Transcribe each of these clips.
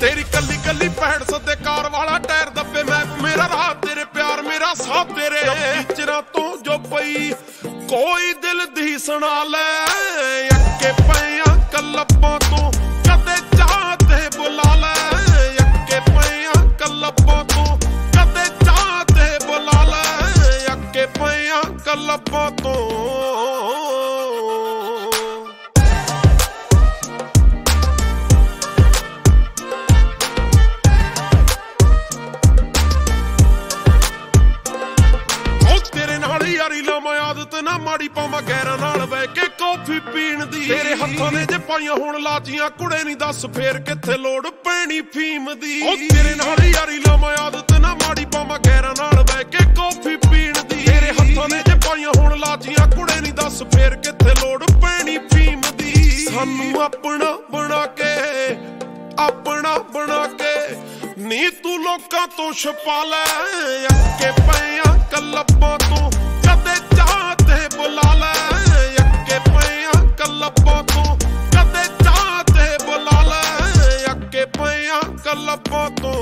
ਤੇਰੀ ਕੱਲੀ ਕੱਲੀ ਪੈੜ ਸੱਦੇ ਕਾਰ ਵਾਲਾ ਟਾਇਰ ਦੱਬੇ ਮੈਂ, ਮੇਰਾ ਰਾਹ ਤੇਰੇ ਪਿਆਰ, ਮੇਰਾ ਸਾਥ ਤੇਰੇ। ਚਿਰਾਂ ਤੋਂ ਜੋ ਪਈ, ਕੋਈ ਦਿਲ ਦੀ ਸੁਣਾ ਲੈ। ਅੱਕੇ ਪਿਆ ਕੱਲਪਾਂ ਤੋਂ ਕਦੇ ਚਾਹ ਤੇ ਬੁਲਾ ਲੈ। ਅੱਕੇ ਪਿਆ ਕੱਲਪਾਂ ਤੋਂ ਕਦੇ ਚਾਹ ਤੇ ਬੁਲਾ ਲੈ। ਅੱਕੇ ਪਿਆ ਕੱਲਪਾਂ ਤੋਂ ਨਾ ਮਾੜੀ ਪਾਵਾਂ ਗੈਰਾਂ ਨਾਲ ਬਹਿ ਕੇ ਕੌਫੀ ਪੀਣ ਦੀ। ਤੇਰੇ ਹੱਥਾਂ ਨੇ ਜੇ ਪਾਈਆਂ ਹੁਣ ਲਾਚੀਆਂ ਕੁੜੇ ਨਹੀਂ ਦੱਸ ਫੇਰ ਕਿੱਥੇ ਲੋੜ ਪੈਣੀ ਫੀਮ ਦੀ। ਉਹ ਤੇਰੇ ਨਾਲ ਯਾਰੀ ਲਾਵਾਂ ਆਦਤ ਨਾ ਮਾੜੀ ਪਾਵਾਂ ਗੈਰਾਂ ਨਾਲ ਬਹਿ ਕੇ ਕੌਫੀ ਪੀਣ ਦੀ। ਤੇਰੇ ਹੱਥਾਂ ਨੇ ਜੇ ਪਾਈਆਂ ਹੁਣ ਲਾਚੀਆਂ ਕੁੜੇ ਨਹੀਂ ਦੱਸ ਫੇਰ ਕਿੱਥੇ ਲੋੜ ਪੈਣੀ ਫੀਮ ਦੀ। ਸਾਨੂੰ ਆਪਣਾ ਬਣਾ ਕੇ ਆਪਣਾ ਬਣਾ ਕੇ ਨੀ ਤੂੰ ਲੋਕਾਂ ਤੋਂ ਛਪਾ ਲੈ। ਅੱਕੇ ਪਿਆ ਕੱਲਪਾਂ ਤੋਂ ਕੱਲਪਾਂ ਤੋਂ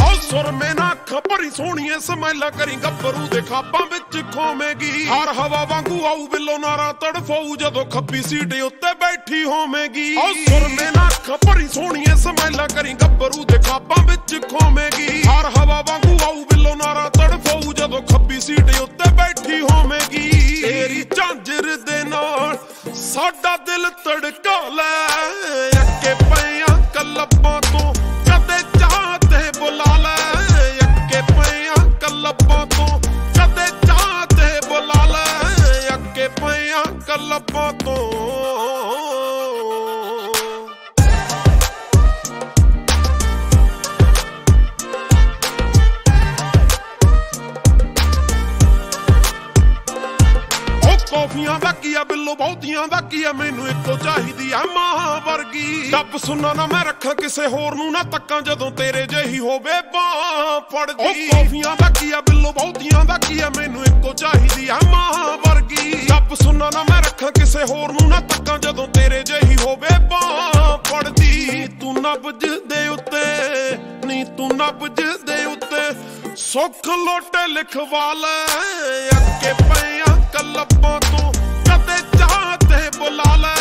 ਓ ਸੁਰਮੇ ਨਾ ਖਬਰੀ ਸੋਹਣੀਏ, ਸਮੈਲਾ ਕਰੀ ਗੱਭਰੂ ਦੇ ਖਾਪਾਂ ਵਿੱਚ ਖੋਵੇਂਗੀ। ਹਰ ਹਵਾ ਵਾਂਗੂ ਆਊ, ਬਿੱਲੋ ਨਾਰਾ ਤੜਫਾਊ, ਜਦੋਂ ਖੱਬੀ ਸੀਟ ਉੱਤੇ ਬੈਠੀ ਹੋਵੇਂਗੀ। ਸੁਰ ਮੇ ਨਾ ਭਰੀ ਸੋਹਣੀਏ ਸਮੈਲਾ ਕਰੀ ਗੱਭਰੂ ਦੇ ਖਾਪਾਂ ਵਿੱਚ ਖੋਵੇਂਗੀ। ਹਰ ਹਵਾ ਵਾਂਗੂ ਆਊ, ਬਿੱਲੋ ਨਾਰਾ ਤੜਫਾਊ, ਜਦੋਂ ਖੱਬੀ ਸੀਟ ਉੱਤੇ ਬੈਠੀ ਹੋਵੇਂਗੀ। ਤੇਰੀ ਝਾਂਜਰ ਦੇ ਨਾਲ ਸਾਡਾ ਦਿਲ ਤੜਕਾ ਲੈ। ਅੱਕੇ ਪਿਆ ਕੱਲਪਾਂ ਤੋਂ ਕਦੇ ਚਾਹ ਤੇ ਬੁਲਾ ਲੈ। ਅੱਕੇ ਪਿਆ ਕੱਲਪਾਂ ਤੋਂ ਕਦੇ ਚਾਹ ਤੇ ਬੁਲਾ ਲੈ। ਅੱਕੇ ਪਿਆ ਕੱਲਪਾਂ ਤੋਂ ਕੌਫੀਆਂ ਦਾ ਕੀ ਆ ਬਿੱਲੋ ਬਹੁਤੀਆਂ ਦਾ ਕੀ ਆ ਮੈਨੂੰ ਇੱਕੋ ਚਾਹੀਦੀ ਆ ਮਾਂ ਵਰਗੀ। ਡੱਬ ਸੁਣਨਾ ਨਾ ਮੈਂ ਰੱਖਾਂ ਕਿਸੇ ਹੋਰ ਨੂੰ ਨਾ ਤੱਕਾਂ ਜਦੋਂ ਤੇਰੇ ਜਿਹੀ ਹੋਵੇ ਬਾਹ ਫੜਦੀ ਉਹ ਕੌਫੀਆਂ ਦਾ ਕੀ ਆ ਬਿੱਲੋ ਬਹੁਤੀਆਂ ਦਾ ਕੀ ਆ ਮੈਨੂੰ ਇੱਕੋ ਚਾਹੀਦੀ ਆ ਮਾਂ ਵਰਗੀ। ਡੱਬ ਸੁਣਨਾ ਨਾ ਮੈਂ ਰੱਖਾਂ ਕਿਸੇ ਹੋਰ ਨੂੰ ਨਾ ਤੱਕਾਂ ਜਦੋਂ ਤੇਰੇ ਜਿਹੀ ਹੋਵੇ ਬਾਹ ਫੜਦੀ ਤੂੰ ਨਬਜ ਦੇ ਉੱਤੇ ਨੀ ਤੂੰ ਨਬਜ ਦੇ ਉੱਤੇ ਸੁੱਖ ਲੋਟੇ ਲਿਖਵਾ ਲੈ ਅੱਕੇ ਕੱਲ ਕੱਲਬੋਂ ਤੂੰ ਚਾਹ ਤੇ ਬੁਲਾ ਲੈ,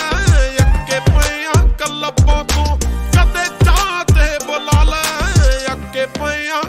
ਅੱਕੇ ਪਿਆ ਕੱਲਬੋਂ ਤੂੰ ਕਦੇ ਚਾਹ ਤੇ ਬੁਲਾ ਲੈ, ਅੱਕੇ ਪਿਆ